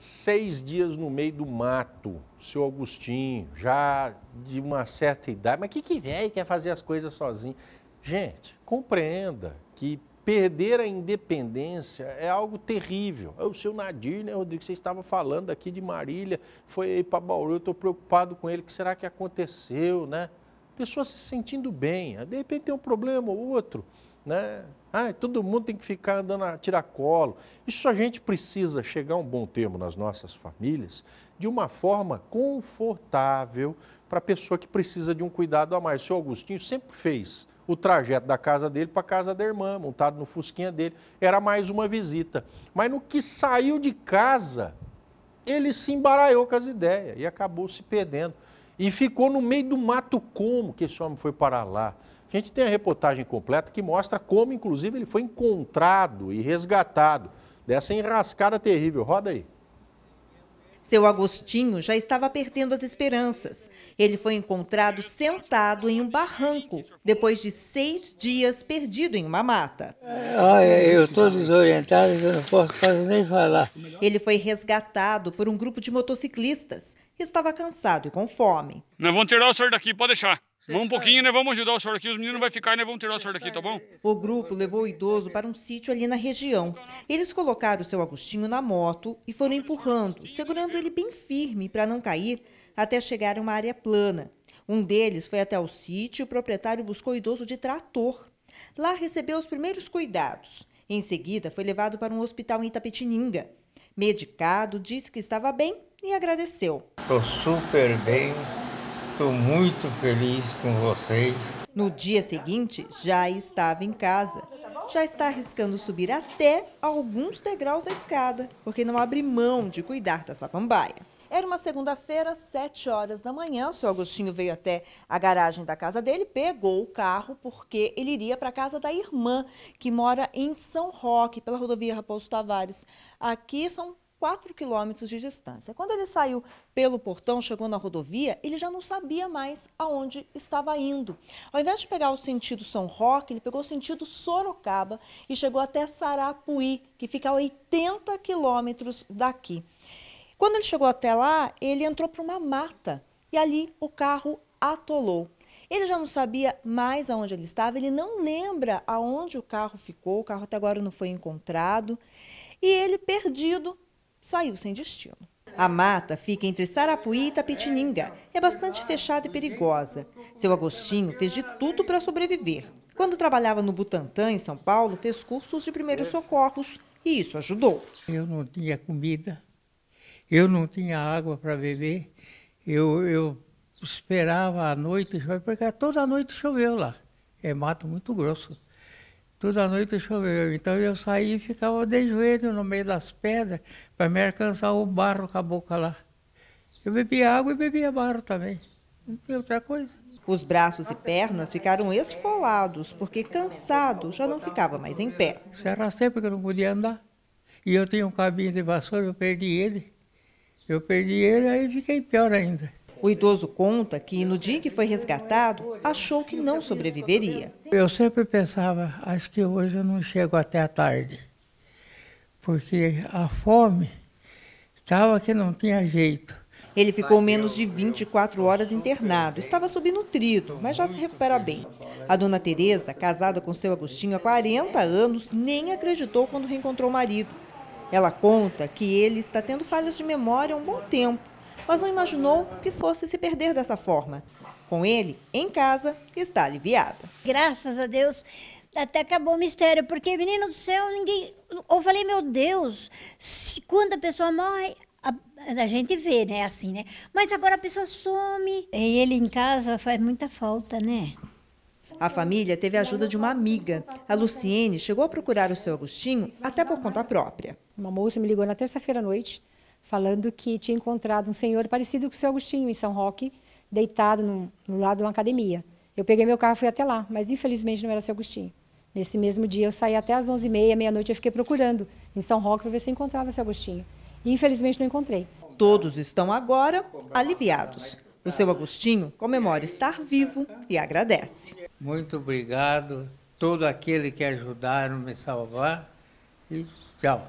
seis dias no meio do mato, seu Agostinho, já de uma certa idade. Mas que que velho quer fazer as coisas sozinho? Gente, compreenda que perder a independência é algo terrível. É o seu Nadir, né, Rodrigo? Você estava falando aqui de Marília, foi aí para Bauru, eu estou preocupado com ele. O que será que aconteceu, né? Pessoa se sentindo bem, de repente tem um problema ou outro, né? Ah, todo mundo tem que ficar andando a tiracolo. Isso a gente precisa chegar a um bom termo nas nossas famílias de uma forma confortável para a pessoa que precisa de um cuidado a mais. O seu Augustinho sempre fez o trajeto da casa dele para a casa da irmã, montado no fusquinha dele. Era mais uma visita. Mas no que saiu de casa, ele se embaralhou com as ideias e acabou se perdendo. E ficou no meio do mato como que esse homem foi parar lá. A gente tem a reportagem completa que mostra como, inclusive, ele foi encontrado e resgatado dessa enrascada terrível. Roda aí. Seu Agostinho já estava perdendo as esperanças. Ele foi encontrado sentado em um barranco, depois de seis dias perdido em uma mata. Olha, eu estou desorientado, eu não posso quase nem falar. Ele foi resgatado por um grupo de motociclistas. Estava cansado e com fome. Nós vamos tirar o senhor daqui, pode deixar. Vamos um pouquinho, né? Vamos ajudar o senhor aqui. Os meninos vão ficar, né? Vamos tirar o senhor daqui, tá bom? O grupo levou o idoso para um sítio ali na região. Eles colocaram o seu Agostinho na moto e foram empurrando, segurando ele bem firme para não cair, até chegar a uma área plana. Um deles foi até o sítio e o proprietário buscou o idoso de trator. Lá recebeu os primeiros cuidados. Em seguida, foi levado para um hospital em Itapetininga. Medicado, disse que estava bem e agradeceu. Estou super bem, Estou muito feliz com vocês. No dia seguinte, já estava em casa. Já está arriscando subir até alguns degraus da escada, porque não abre mão de cuidar da samambaia. Era uma segunda-feira, sete horas da manhã. O seu Agostinho veio até a garagem da casa dele, pegou o carro, porque ele iria para a casa da irmã, que mora em São Roque, pela rodovia Raposo Tavares. Aqui são 4 quilômetros de distância. Quando ele saiu pelo portão, chegou na rodovia, ele já não sabia mais aonde estava indo. Ao invés de pegar o sentido São Roque, ele pegou o sentido Sorocaba e chegou até Sarapuí, que fica a 80 quilômetros daqui. Quando ele chegou até lá, ele entrou para uma mata e ali o carro atolou. Ele já não sabia mais aonde ele estava, ele não lembra aonde o carro ficou, o carro até agora não foi encontrado. E ele, perdido, saiu sem destino. A mata fica entre Sarapuí e Itapetininga. É bastante fechada e perigosa. Seu Agostinho fez de tudo para sobreviver. Quando trabalhava no Butantã, em São Paulo, fez cursos de primeiros socorros e isso ajudou. Eu não tinha comida, eu não tinha água para beber, eu, eu esperava a noite, porque toda noite choveu lá. É mato muito grosso. Toda noite choveu. Então eu saí e ficava de joelho no meio das pedras para me alcançar o barro com a boca lá. Eu bebia água e bebia barro também. Não tem outra coisa. Os braços e pernas ficaram esfolados, porque cansado já não ficava mais em pé. Se arrastei porque eu não podia andar. E eu tinha um cabinho de vassoura, eu perdi ele. Eu perdi ele, aí fiquei pior ainda. O idoso conta que no dia que foi resgatado, achou que não sobreviveria. Eu sempre pensava, acho que hoje eu não chego até a tarde, porque a fome estava que não tinha jeito. Ele ficou menos de 24 horas internado, estava subnutrido, mas já se recupera bem. A dona Teresa, casada com seu Agostinho há 40 anos, nem acreditou quando reencontrou o marido. Ela conta que ele está tendo falhas de memória há um bom tempo mas não imaginou que fosse se perder dessa forma. Com ele, em casa, está aliviada. Graças a Deus, até acabou o mistério, porque, menino do céu, ninguém. Eu falei, meu Deus, se, quando a pessoa morre, a, a, gente vê, né? Assim, né? Mas agora a pessoa some. E ele em casa faz muita falta, né? A família teve a ajuda de uma amiga. A Luciene chegou a procurar o seu Agostinho até por conta própria. Uma moça me ligou na terça-feira à noite falando que tinha encontrado um senhor parecido com o seu Agostinho, em São Roque, deitado no, no lado de uma academia. Eu peguei meu carro e fui até lá, mas infelizmente não era seu Agostinho. Nesse mesmo dia eu saí até às 11h30, meia-noite eu fiquei procurando em São Roque para ver se encontrava seu Agostinho. E infelizmente não encontrei. Todos estão agora aliviados. O seu Agostinho comemora estar vivo e agradece. Muito obrigado, todo aquele que ajudaram me salvar e tchau.